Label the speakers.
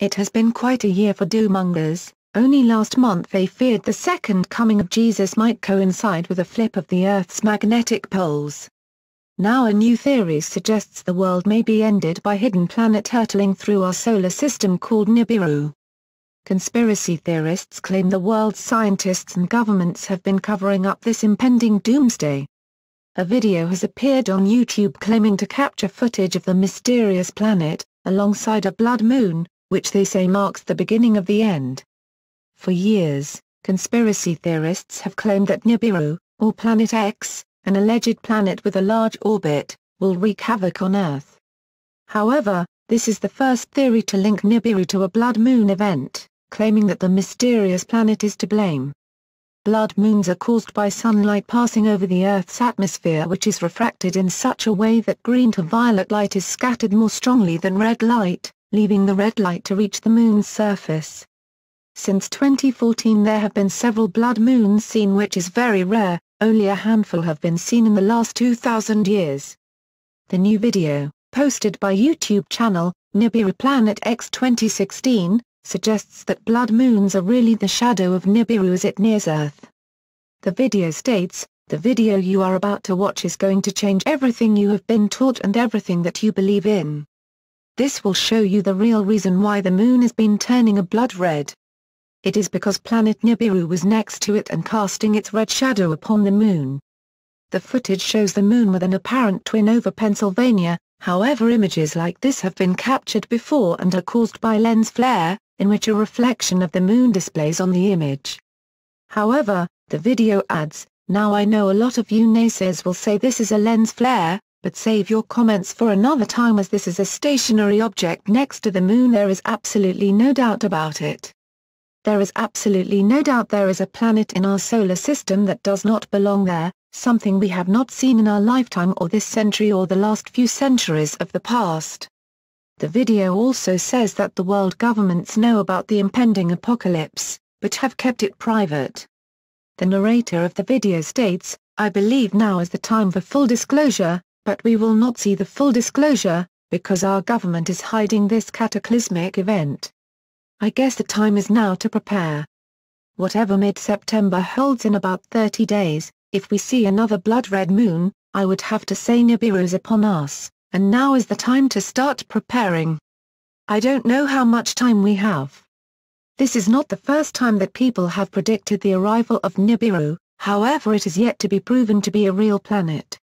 Speaker 1: it has been quite a year for doomongers, only last month they feared the second coming of Jesus might coincide with a flip of the Earth's magnetic poles. Now a new theory suggests the world may be ended by hidden planet hurtling through our solar system called Nibiru. Conspiracy theorists claim the world's scientists and governments have been covering up this impending doomsday. A video has appeared on YouTube claiming to capture footage of the mysterious planet, alongside a blood moon, which they say marks the beginning of the end. For years, conspiracy theorists have claimed that Nibiru, or Planet X, an alleged planet with a large orbit, will wreak havoc on Earth. However, this is the first theory to link Nibiru to a blood moon event, claiming that the mysterious planet is to blame. Blood moons are caused by sunlight passing over the Earth's atmosphere which is refracted in such a way that green to violet light is scattered more strongly than red light, leaving the red light to reach the moon's surface. Since 2014 there have been several blood moons seen which is very rare, only a handful have been seen in the last 2,000 years. The new video, posted by YouTube channel, Nibiru Planet X 2016, suggests that blood moons are really the shadow of Nibiru as it nears Earth. The video states, the video you are about to watch is going to change everything you have been taught and everything that you believe in. This will show you the real reason why the moon has been turning a blood red. It is because planet Nibiru was next to it and casting its red shadow upon the moon. The footage shows the moon with an apparent twin over Pennsylvania, however images like this have been captured before and are caused by lens flare, in which a reflection of the moon displays on the image. However, the video adds, now I know a lot of you naysayers will say this is a lens flare, but save your comments for another time as this is a stationary object next to the moon there is absolutely no doubt about it. There is absolutely no doubt there is a planet in our solar system that does not belong there, something we have not seen in our lifetime or this century or the last few centuries of the past. The video also says that the world governments know about the impending apocalypse, but have kept it private. The narrator of the video states, I believe now is the time for full disclosure, but we will not see the full disclosure, because our government is hiding this cataclysmic event. I guess the time is now to prepare. Whatever mid-September holds in about 30 days, if we see another blood-red moon, I would have to say Nibiru's upon us, and now is the time to start preparing. I don't know how much time we have. This is not the first time that people have predicted the arrival of Nibiru, however it is yet to be proven to be a real planet.